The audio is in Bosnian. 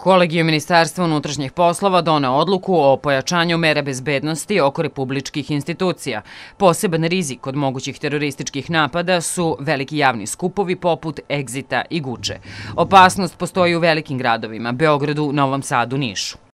Kolegiju Ministarstva unutrašnjih poslova donao odluku o pojačanju mere bezbednosti oko republičkih institucija. Poseban rizik od mogućih terorističkih napada su veliki javni skupovi poput Egzita i Guče. Opasnost postoji u velikim gradovima, Beogradu, Novom Sadu, Nišu.